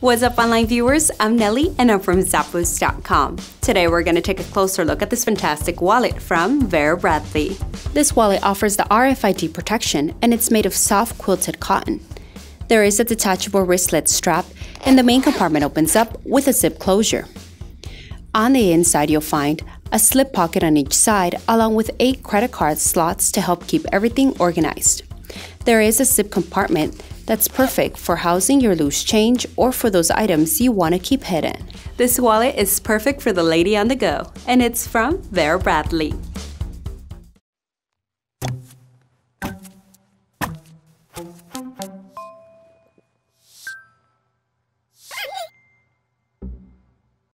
What's up, online viewers? I'm Nelly and I'm from Zappos.com. Today we're going to take a closer look at this fantastic wallet from Vera Bradley. This wallet offers the RFID protection and it's made of soft quilted cotton. There is a detachable wristlet strap and the main compartment opens up with a zip closure. On the inside, you'll find a slip pocket on each side along with eight credit card slots to help keep everything organized. There is a zip compartment that's perfect for housing your loose change or for those items you want to keep hidden. This wallet is perfect for the lady on the go, and it's from Vera Bradley.